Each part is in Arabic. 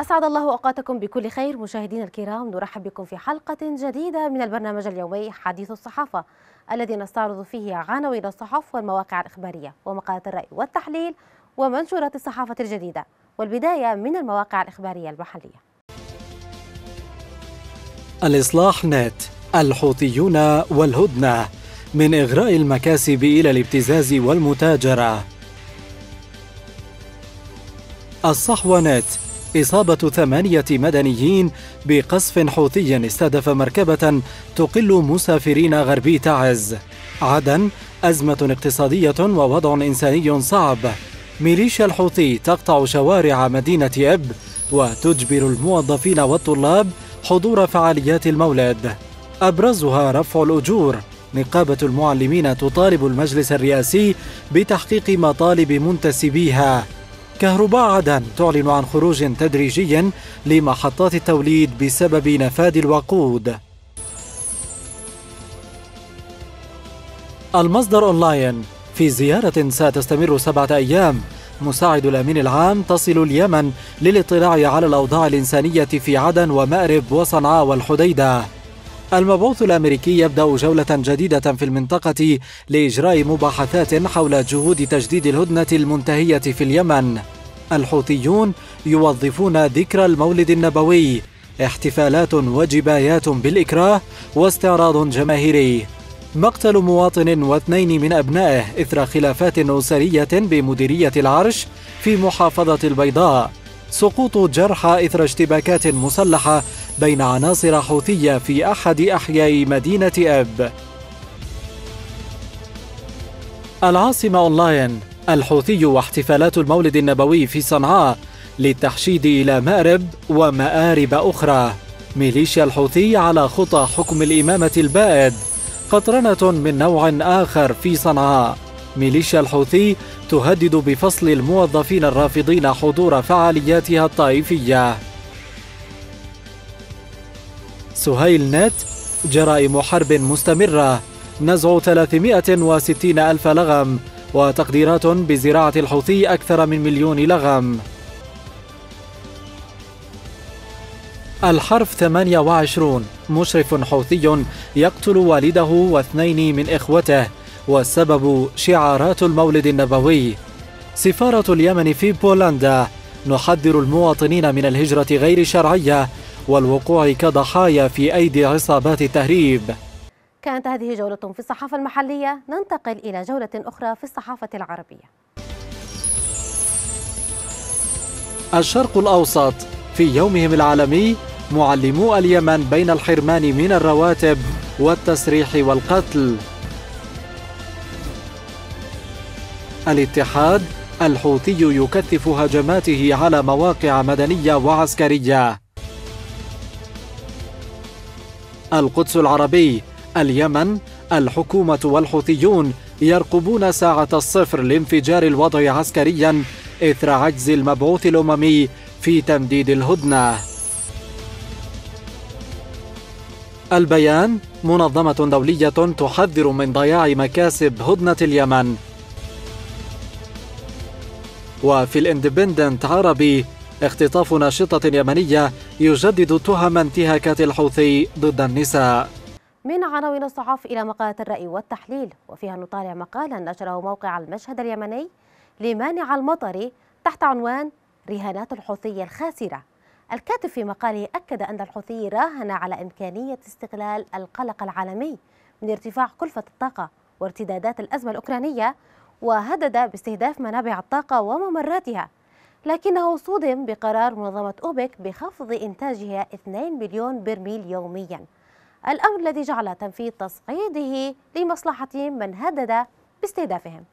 أسعد الله أوقاتكم بكل خير. مشاهدينا الكرام نرحب بكم في حلقة جديدة من البرنامج اليومي حديث الصحافة الذي نستعرض فيه عناوين الصحف والمواقع الإخبارية ومقالات الرأي والتحليل ومنشورات الصحافة الجديدة والبداية من المواقع الإخبارية المحلية. الإصلاح نت الحوثيون والهدنة من إغراء المكاسب إلى الابتزاز والمتاجرة. الصحوة نت إصابة ثمانية مدنيين بقصف حوثي استهدف مركبة تقل مسافرين غربي تعز. عدن أزمة اقتصادية ووضع إنساني صعب. ميليشيا الحوثي تقطع شوارع مدينة أب وتجبر الموظفين والطلاب حضور فعاليات المولد. أبرزها رفع الأجور. نقابة المعلمين تطالب المجلس الرئاسي بتحقيق مطالب منتسبيها. كهرباء عدن تعلن عن خروج تدريجي لمحطات التوليد بسبب نفاد الوقود. المصدر أونلاين في زيارة ستستمر سبعة أيام. مساعد الأمين العام تصل اليمن للاطلاع على الأوضاع الإنسانية في عدن ومأرب وصنعاء والحديدة. المبعوث الأمريكي يبدأ جولة جديدة في المنطقة لإجراء مباحثات حول جهود تجديد الهدنة المنتهية في اليمن. الحوثيون يوظفون ذكرى المولد النبوي احتفالات وجبايات بالإكراه واستعراض جماهيري. مقتل مواطن واثنين من أبنائه إثر خلافات أسرية بمديرية العرش في محافظة البيضاء. سقوط جرحى إثر اشتباكات مسلحة بين عناصر حوثية في أحد أحياء مدينة أب. العاصمة أونلاين الحوثي واحتفالات المولد النبوي في صنعاء للتحشيد إلى مأرب ومآرب أخرى. ميليشيا الحوثي على خطى حكم الإمامة البائد قطرنة من نوع آخر في صنعاء. ميليشيا الحوثي تهدد بفصل الموظفين الرافضين حضور فعالياتها الطائفية. سهيل نت جرائم حرب مستمرة نزع 360 ألف لغم. وتقديرات بزراعة الحوثي أكثر من مليون لغم. الحرف 28 مشرف حوثي يقتل والده واثنين من إخوته والسبب شعارات المولد النبوي. سفارة اليمن في بولندا. نحذر المواطنين من الهجرة غير الشرعية والوقوع كضحايا في أيدي عصابات التهريب. كانت هذه جولة في الصحافة المحلية؟ ننتقل إلى جولة أخرى في الصحافة العربية. الشرق الأوسط في يومهم العالمي معلمو اليمن بين الحرمان من الرواتب والتسريح والقتل. الاتحاد الحوثي يكثف هجماته على مواقع مدنية وعسكرية. القدس العربي اليمن الحكومة والحوثيون يرقبون ساعة الصفر لانفجار الوضع عسكريا إثر عجز المبعوث الأممي في تمديد الهدنة. البيان منظمة دولية تحذر من ضياع مكاسب هدنة اليمن. وفي الإندبندنت عربي اختطاف ناشطة يمنية يجدد تهم انتهاكات الحوثي ضد النساء. من عناوين الصحف إلى مقالة الرأي والتحليل وفيها نطالع مقالا نشره موقع المشهد اليمني لمانع المطر تحت عنوان رهانات الحوثي الخاسرة. الكاتب في مقاله أكد أن الحوثي راهن على إمكانية استغلال القلق العالمي من ارتفاع كلفة الطاقة وارتدادات الأزمة الأوكرانية وهدد باستهداف منابع الطاقة وممراتها. لكنه صودم بقرار منظمة أوبك بخفض إنتاجها 2 مليون برميل يوميا. الأمر الذي جعل تنفيذ تصعيده لمصلحة من هدد باستهدافهم.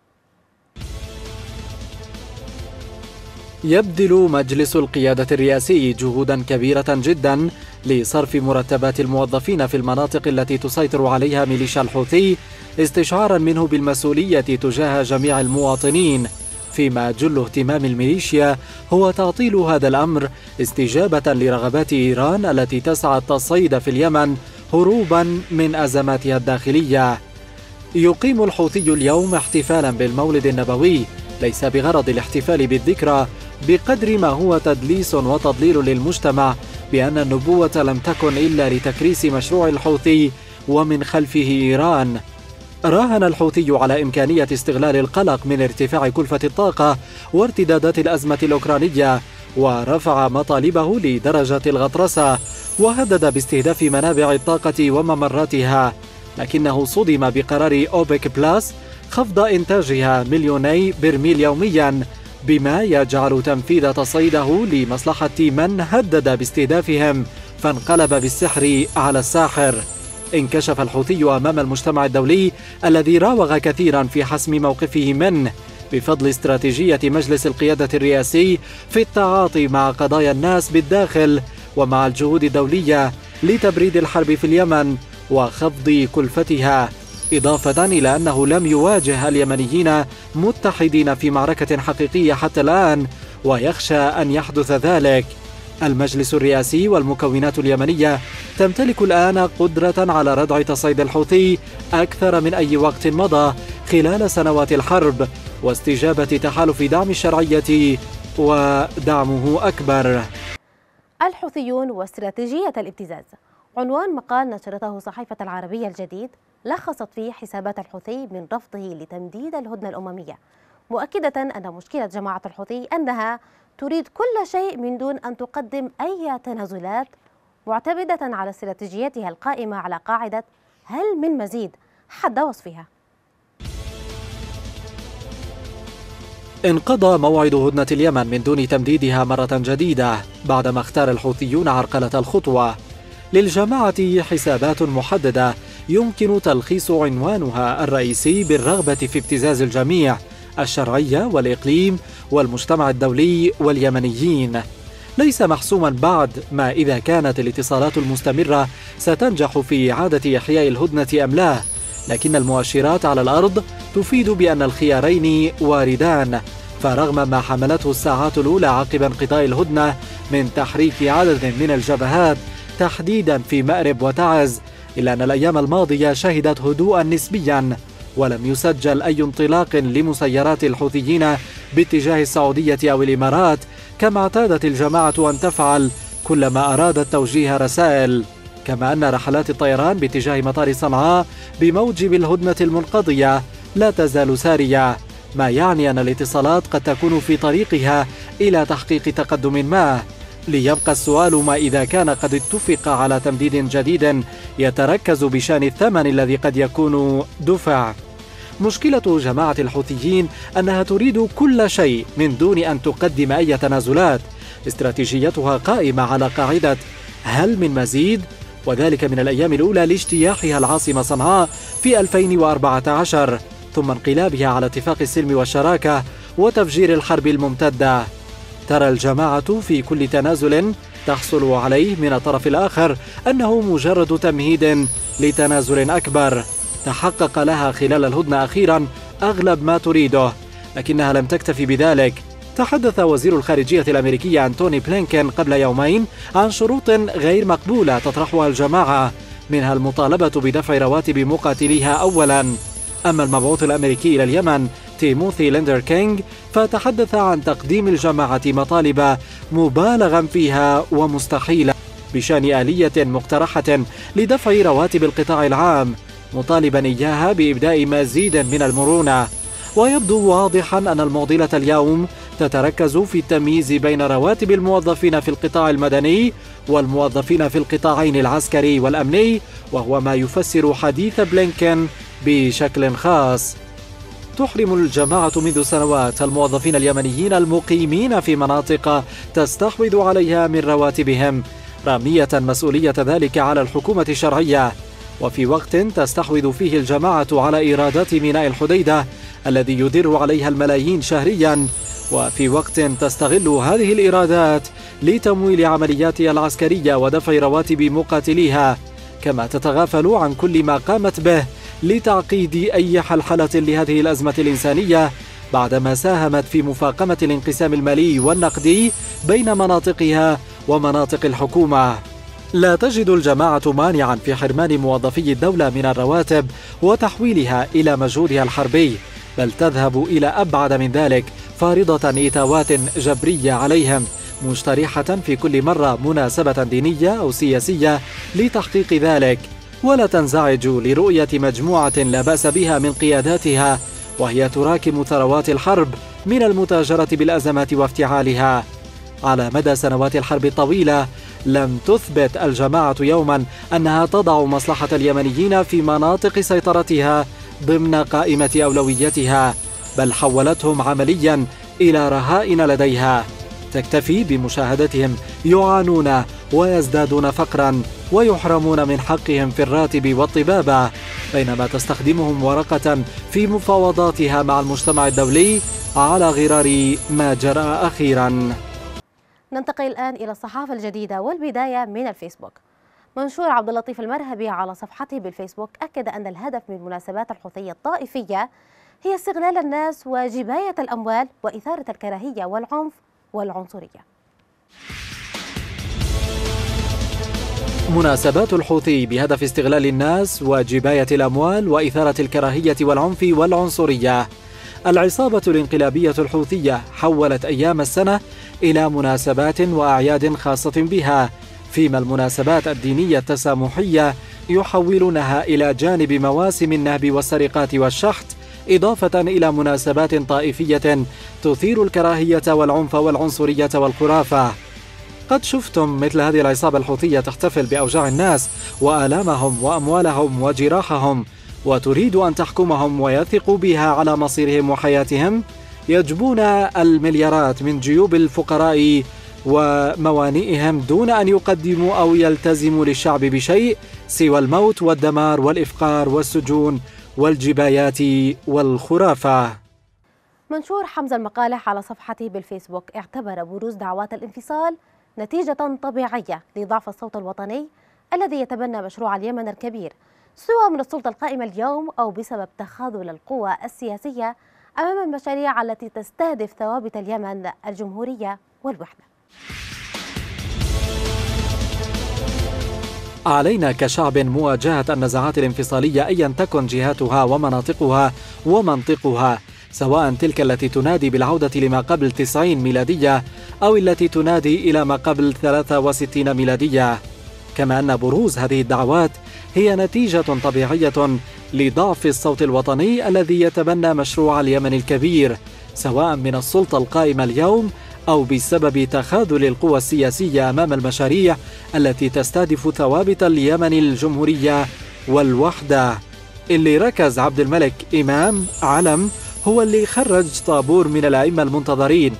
يبذل مجلس القيادة الرئاسي جهودا كبيرة جدا لصرف مرتبات الموظفين في المناطق التي تسيطر عليها ميليشيا الحوثي استشعارا منه بالمسؤولية تجاه جميع المواطنين. فيما جل اهتمام الميليشيا هو تعطيل هذا الأمر استجابة لرغبات إيران التي تسعى التصعيد في اليمن هروبا من أزماتها الداخلية. يقيم الحوثي اليوم احتفالا بالمولد النبوي ليس بغرض الاحتفال بالذكرى بقدر ما هو تدليس وتضليل للمجتمع بأن النبوة لم تكن إلا لتكريس مشروع الحوثي ومن خلفه إيران. راهن الحوثي على إمكانية استغلال القلق من ارتفاع كلفة الطاقة وارتدادات الأزمة الأوكرانية ورفع مطالبه لدرجة الغطرسة وهدد باستهداف منابع الطاقة وممراتها لكنه صدم بقرار أوبك بلاس خفض إنتاجها مليوني برميل يوميا بما يجعل تنفيذ تصعيده لمصلحة من هدد باستهدافهم فانقلب بالسحر على الساحر. انكشف الحوثي أمام المجتمع الدولي الذي راوغ كثيرا في حسم موقفه منه. بفضل استراتيجية مجلس القيادة الرئاسي في التعاطي مع قضايا الناس بالداخل ومع الجهود الدولية لتبريد الحرب في اليمن وخفض كلفتها. إضافة إلى أنه لم يواجه اليمنيين متحدين في معركة حقيقية حتى الآن ويخشى أن يحدث ذلك. المجلس الرئاسي والمكونات اليمنية تمتلك الآن قدرة على ردع تصعيد الحوثي أكثر من أي وقت مضى خلال سنوات الحرب واستجابة تحالف دعم الشرعية ودعمه أكبر. الحوثيون واستراتيجية الابتزاز. عنوان مقال نشرته صحيفة العربية الجديد لخصت فيه حسابات الحوثي من رفضه لتمديد الهدنة الأممية مؤكدة أن مشكلة جماعة الحوثي أنها تريد كل شيء من دون أن تقدم أي تنازلات معتمدة على استراتيجيتها القائمة على قاعدة هل من مزيد حد وصفها. انقضى موعد هدنة اليمن من دون تمديدها مرة جديدة بعدما اختار الحوثيون عرقلة الخطوة. للجماعة حسابات محددة يمكن تلخيص عنوانها الرئيسي بالرغبة في ابتزاز الجميع الشرعية والإقليم والمجتمع الدولي واليمنيين. ليس محسوما بعد ما إذا كانت الاتصالات المستمرة ستنجح في إعادة إحياء الهدنة أم لا. لكن المؤشرات على الأرض تفيد بأن الخيارين واردان فرغم ما حملته الساعات الأولى عقب انقضاء الهدنة من تحريك عدد من الجبهات تحديدا في مأرب وتعز إلا أن الأيام الماضية شهدت هدوءا نسبيا ولم يسجل أي انطلاق لمسيرات الحوثيين باتجاه السعودية أو الإمارات كما اعتادت الجماعة أن تفعل كلما أرادت توجيه رسائل. كما أن رحلات الطيران باتجاه مطار صنعاء بموجب الهدنة المنقضية لا تزال سارية ما يعني أن الاتصالات قد تكون في طريقها إلى تحقيق تقدم ما. ليبقى السؤال ما إذا كان قد اتفق على تمديد جديد يتركز بشأن الثمن الذي قد يكون دفع. مشكلة جماعة الحوثيين أنها تريد كل شيء من دون أن تقدم أي تنازلات. استراتيجيتها قائمة على قاعدة هل من مزيد؟ وذلك من الأيام الأولى لاجتياحها العاصمة صنعاء في 2014 ثم انقلابها على اتفاق السلم والشراكة وتفجير الحرب الممتدة. ترى الجماعة في كل تنازل تحصل عليه من الطرف الآخر أنه مجرد تمهيد لتنازل أكبر. تحقق لها خلال الهدنة أخيرا أغلب ما تريده لكنها لم تكتفي بذلك. تحدث وزير الخارجية الأمريكي أنتوني بلينكين قبل يومين عن شروط غير مقبولة تطرحها الجماعة منها المطالبة بدفع رواتب مقاتليها أولا. أما المبعوث الأمريكي إلى اليمن تيموثي ليندر كينج فتحدث عن تقديم الجماعة مطالب مبالغا فيها ومستحيلة بشأن آلية مقترحة لدفع رواتب القطاع العام مطالبا إياها بإبداء مزيد من المرونة. ويبدو واضحا أن المعضلة اليوم تتركز في التمييز بين رواتب الموظفين في القطاع المدني والموظفين في القطاعين العسكري والأمني وهو ما يفسر حديث بلينكن بشكل خاص. تحرم الجماعة منذ سنوات الموظفين اليمنيين المقيمين في مناطق تستحوذ عليها من رواتبهم رامية مسؤولية ذلك على الحكومة الشرعية. وفي وقت تستحوذ فيه الجماعة على إيرادات ميناء الحديدة الذي يدر عليها الملايين شهريا وفي وقت تستغل هذه الإيرادات لتمويل عملياتها العسكرية ودفع رواتب مقاتليها كما تتغافل عن كل ما قامت به لتعقيد أي حلحلة لهذه الأزمة الإنسانية بعدما ساهمت في مفاقمة الانقسام المالي والنقدي بين مناطقها ومناطق الحكومة. لا تجد الجماعة مانعا في حرمان موظفي الدولة من الرواتب وتحويلها إلى مجهودها الحربي بل تذهب إلى أبعد من ذلك فارضة إيتاوات جبرية عليهم مشترحة في كل مرة مناسبة دينية أو سياسية لتحقيق ذلك. ولا تنزعج لرؤية مجموعة لا بأس بها من قياداتها وهي تراكم ثروات الحرب من المتاجرة بالأزمات وافتعالها. على مدى سنوات الحرب الطويلة لم تثبت الجماعة يوما أنها تضع مصلحة اليمنيين في مناطق سيطرتها ضمن قائمة أولويتها. بل حولتهم عمليا إلى رهائن لديها. تكتفي بمشاهدتهم يعانون ويزدادون فقرا ويحرمون من حقهم في الراتب والطبابة بينما تستخدمهم ورقة في مفاوضاتها مع المجتمع الدولي على غرار ما جرى أخيرا. ننتقل الآن إلى الصحافة الجديدة والبداية من الفيسبوك. منشور عبد اللطيف المرهبي على صفحته بالفيسبوك أكد أن الهدف من المناسبات الحوثية الطائفية هي استغلال الناس وجباية الأموال وإثارة الكراهية والعنف والعنصرية. مناسبات الحوثي بهدف استغلال الناس وجباية الأموال وإثارة الكراهية والعنف والعنصرية. العصابة الانقلابية الحوثية حولت أيام السنة إلى مناسبات وأعياد خاصة بها فيما المناسبات الدينية التسامحية يحولونها إلى جانب مواسم النهب والسرقات والشحت إضافة إلى مناسبات طائفية تثير الكراهية والعنف والعنصرية والخرافة. قد شفتم مثل هذه العصابة الحوثية تحتفل بأوجاع الناس وآلامهم وأموالهم وجراحهم وتريد أن تحكمهم ويثق بها على مصيرهم وحياتهم؟ يجبون المليارات من جيوب الفقراء وموانئهم دون أن يقدموا أو يلتزموا للشعب بشيء سوى الموت والدمار والإفقار والسجون والجبايات والخرافة. منشور حمزة المقالح على صفحته بالفيسبوك. اعتبر بروز دعوات الانفصال نتيجة طبيعية لضعف الصوت الوطني الذي يتبنى مشروع اليمن الكبير. سواء من السلطة القائمة اليوم أو بسبب تخاذل القوى السياسية أمام المشاريع التي تستهدف ثوابت اليمن الجمهورية والوحدة. علينا كشعب مواجهة النزاعات الانفصالية أيا تكن جهاتها ومناطقها ومنطقها سواء تلك التي تنادي بالعودة لما قبل 90 ميلادية أو التي تنادي إلى ما قبل 63 ميلادية. كما أن بروز هذه الدعوات هي نتيجة طبيعية لضعف الصوت الوطني الذي يتبنى مشروع اليمن الكبير سواء من السلطة القائمة اليوم أو بسبب تخاذل القوى السياسية أمام المشاريع التي تستهدف ثوابت اليمن الجمهورية والوحدة. اللي ركز عبد الملك إمام علم هو اللي خرج طابور من الأئمة المنتظرين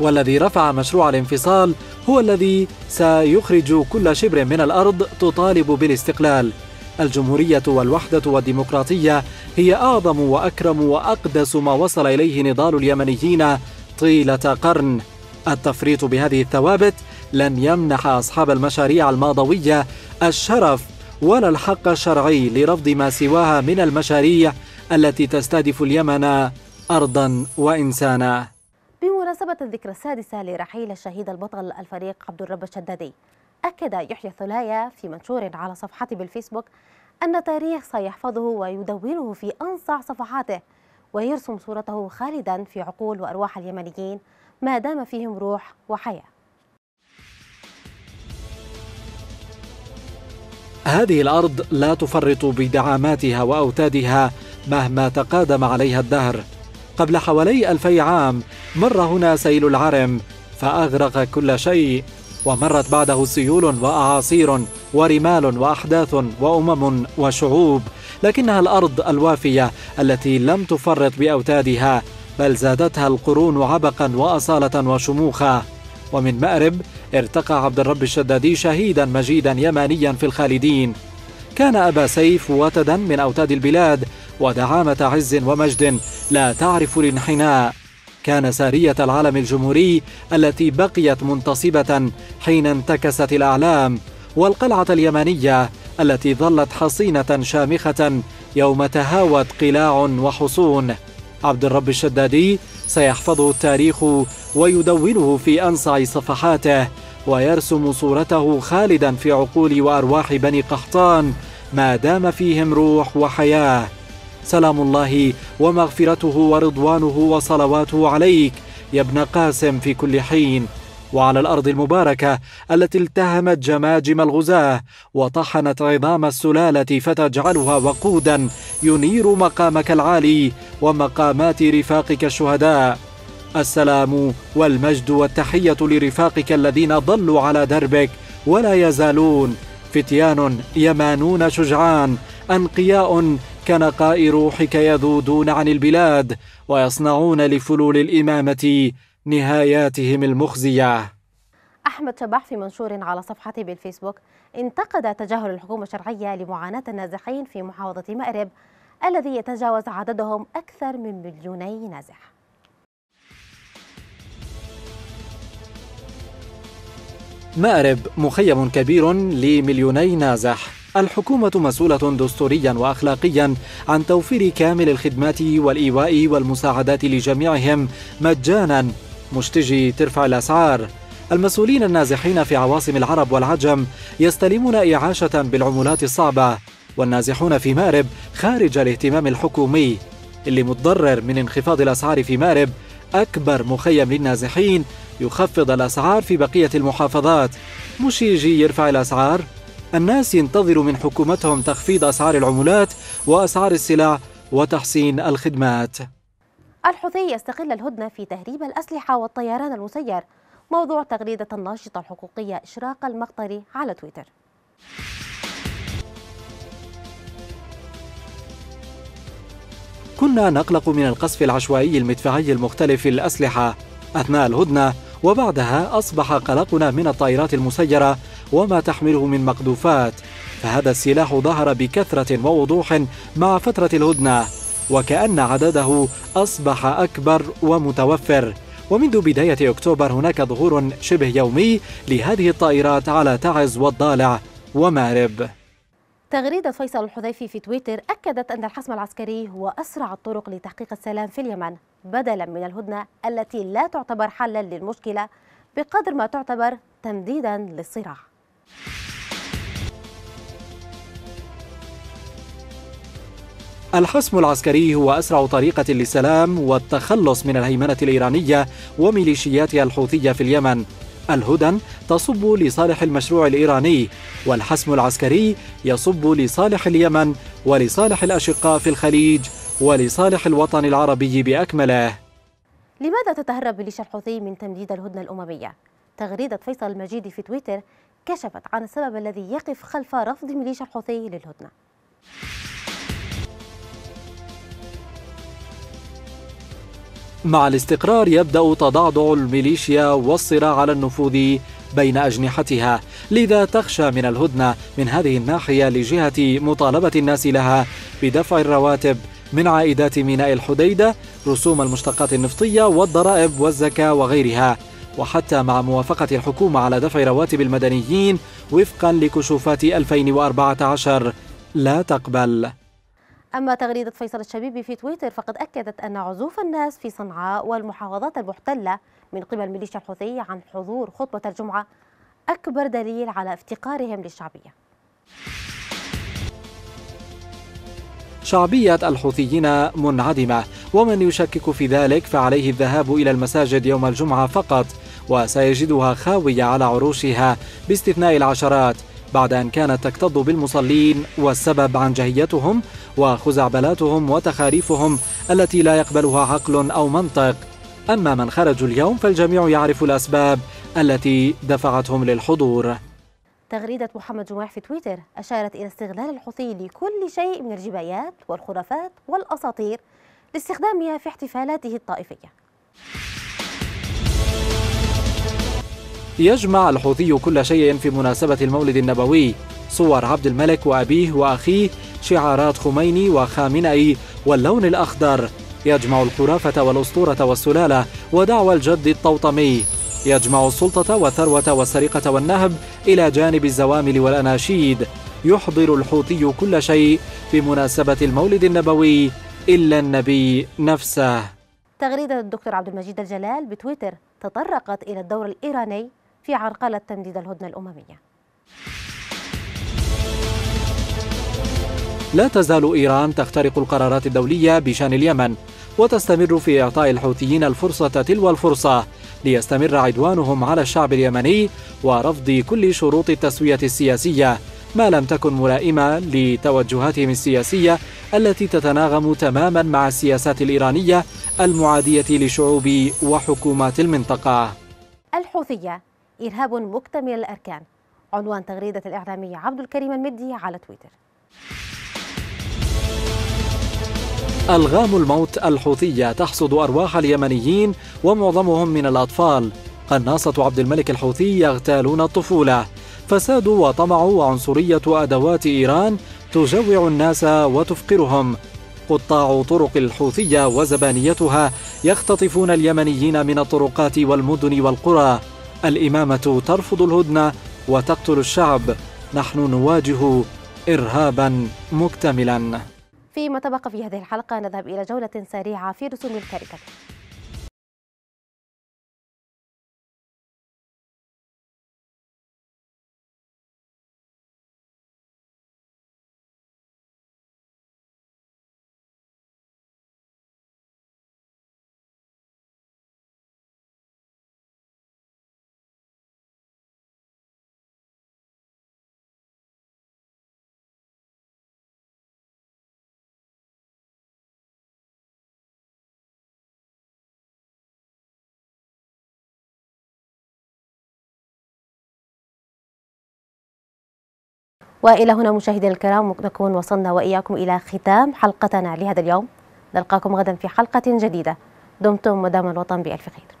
والذي رفع مشروع الانفصال هو الذي سيخرج كل شبر من الأرض تطالب بالاستقلال. الجمهورية والوحدة والديمقراطية هي أعظم وأكرم وأقدس ما وصل إليه نضال اليمنيين طيلة قرن. التفريط بهذه الثوابت لن يمنح أصحاب المشاريع الماضوية الشرف ولا الحق الشرعي لرفض ما سواها من المشاريع التي تستهدف اليمن أرضا وإنسانا. بمناسبة الذكرى السادسة لرحيل الشهيد البطل الفريق عبد الرب الشدادي أكد يحيى الثلايا في منشور على صفحته بالفيسبوك أن التاريخ سيحفظه ويدونه في أنصع صفحاته. ويرسم صورته خالدا في عقول وأرواح اليمنيين ما دام فيهم روح وحياة. هذه الأرض لا تفرط بدعاماتها وأوتادها مهما تقادم عليها الدهر. قبل حوالي ألفي عام مر هنا سيل العرم فأغرق كل شيء ومرت بعده سيول وأعاصير ورمال وأحداث وأمم وشعوب. لكنها الأرض الوافية التي لم تفرط بأوتادها بل زادتها القرون عبقا وأصالة وشموخا. ومن مأرب ارتقى عبد الرب الشدادي شهيدا مجيدا يمانيا في الخالدين. كان أبا سيف وتدا من أوتاد البلاد ودعامة عز ومجد لا تعرف الانحناء كان سارية العالم الجمهوري التي بقيت منتصبة حين انتكست الأعلام والقلعة اليمنية التي ظلت حصينة شامخة يوم تهاوت قلاع وحصون. عبد الرب الشدادي سيحفظه التاريخ ويدونه في أنصع صفحاته ويرسم صورته خالدا في عقول وأرواح بني قحطان ما دام فيهم روح وحياة. سلام الله ومغفرته ورضوانه وصلواته عليك يا ابن قاسم في كل حين. وعلى الأرض المباركة التي التهمت جماجم الغزاة وطحنت عظام السلالة فتجعلها وقودا ينير مقامك العالي ومقامات رفاقك الشهداء. السلام والمجد والتحية لرفاقك الذين ضلوا على دربك ولا يزالون. فتيان يمانون شجعان أنقياء كنقاء روحك يذودون عن البلاد ويصنعون لفلول الإمامة نهاياتهم المخزية. أحمد شباح في منشور على صفحته بالفيسبوك. انتقد تجاهل الحكومة الشرعية لمعاناة النازحين في محافظة مأرب الذي يتجاوز عددهم أكثر من مليوني نازح. مأرب مخيم كبير لمليوني نازح. الحكومة مسؤولة دستوريا وأخلاقيا عن توفير كامل الخدمات والإيواء والمساعدات لجميعهم مجانا. مش تجي ترفع الأسعار. المسؤولين النازحين في عواصم العرب والعجم يستلمون إعاشة بالعملات الصعبة والنازحون في مأرب خارج الاهتمام الحكومي. اللي متضرر من انخفاض الأسعار في مأرب أكبر مخيم للنازحين يخفض الأسعار في بقية المحافظات. مش يجي يرفع الأسعار؟ الناس ينتظروا من حكومتهم تخفيض أسعار العملات وأسعار السلع وتحسين الخدمات. الحوثي يستغل الهدنة في تهريب الأسلحة والطيران المسير. موضوع تغريدة الناشطة الحقوقية إشراق المقطري على تويتر. كنا نقلق من القصف العشوائي المدفعي المختلف الأسلحة. أثناء الهدنة وبعدها أصبح قلقنا من الطائرات المسيرة وما تحمله من مقذوفات. فهذا السلاح ظهر بكثرة ووضوح مع فترة الهدنة. وكأن عدده أصبح أكبر ومتوفر. ومنذ بداية أكتوبر هناك ظهور شبه يومي لهذه الطائرات على تعز والضالع ومارب. تغريدة فيصل الحذيفي في تويتر أكدت أن الحسم العسكري هو أسرع الطرق لتحقيق السلام في اليمن بدلا من الهدنة التي لا تعتبر حلا للمشكلة بقدر ما تعتبر تمديدا للصراع. الحسم العسكري هو أسرع طريقة للسلام والتخلص من الهيمنة الإيرانية وميليشياتها الحوثية في اليمن. الهدن تصب لصالح المشروع الإيراني والحسم العسكري يصب لصالح اليمن ولصالح الأشقاء في الخليج ولصالح الوطن العربي بأكمله. لماذا تتهرب ميليشيا الحوثي من تمديد الهدنة الأممية؟ تغريدة فيصل المجيدي في تويتر كشفت عن السبب الذي يقف خلف رفض ميليشيا الحوثي للهدنة. مع الاستقرار يبدأ تضعضع الميليشيا والصراع على النفوذ بين أجنحتها لذا تخشى من الهدنة من هذه الناحية لجهة مطالبة الناس لها بدفع الرواتب من عائدات ميناء الحديدة رسوم المشتقات النفطية والضرائب والزكاة وغيرها. وحتى مع موافقة الحكومة على دفع رواتب المدنيين وفقا لكشوفات 2014 لا تقبل. أما تغريدة فيصل الشبيبي في تويتر فقد أكدت أن عزوف الناس في صنعاء والمحافظات المحتلة من قبل ميليشيا الحوثي عن حضور خطبة الجمعة أكبر دليل على افتقارهم للشعبية. شعبية الحوثيين منعدمة ومن يشكك في ذلك فعليه الذهاب إلى المساجد يوم الجمعة فقط وسيجدها خاوية على عروشها باستثناء العشرات. بعد أن كانت تكتظ بالمصلين والسبب عنجهيتهم وخزعبلاتهم وتخاريفهم التي لا يقبلها عقل أو منطق. أما من خرجوا اليوم فالجميع يعرف الأسباب التي دفعتهم للحضور. تغريدة محمد جماح في تويتر أشارت إلى استغلال الحوثي لكل شيء من الجبايات والخرافات والأساطير لاستخدامها في احتفالاته الطائفية. يجمع الحوثي كل شيء في مناسبة المولد النبوي. صور عبد الملك وأبيه وأخيه شعارات خميني وخامنئي واللون الأخضر. يجمع الخرافة والأسطورة والسلالة ودعوى الجد الطوطمي. يجمع السلطة والثروة والسرقة والنهب إلى جانب الزوامل والأناشيد. يحضر الحوثي كل شيء بمناسبة المولد النبوي. إلا النبي نفسه. تغريدة الدكتور عبد المجيد الجلال بتويتر تطرقت إلى الدور الإيراني في عرقلة تمديد الهدنة الأممية. لا تزال إيران تخترق القرارات الدولية بشان اليمن وتستمر في إعطاء الحوثيين الفرصة تلو الفرصة ليستمر عدوانهم على الشعب اليمني ورفض كل شروط التسوية السياسية ما لم تكن ملائمة لتوجهاتهم السياسية التي تتناغم تماما مع السياسات الإيرانية المعادية لشعوب وحكومات المنطقة. الحوثية إرهاب مكتمل الأركان. عنوان تغريدة الإعلامي عبد الكريم المدي على تويتر. ألغام الموت الحوثية تحصد أرواح اليمنيين ومعظمهم من الأطفال. قناصة عبد الملك الحوثي يغتالون الطفولة. فساد وطمع وعنصرية أدوات إيران تجوع الناس وتفقرهم. قطاع طرق الحوثية وزبانيتها يختطفون اليمنيين من الطرقات والمدن والقرى. الإمامة ترفض الهدنة وتقتل الشعب. نحن نواجه إرهابا مكتملا. فيما تبقى في هذه الحلقة نذهب إلى جولة سريعة في رسوم الكاريكاتير وإلى هنا مشاهدينا الكرام نكون وصلنا وإياكم إلى ختام حلقتنا لهذا اليوم. نلقاكم غدا في حلقة جديدة. دمتم ودام الوطن بألف خير.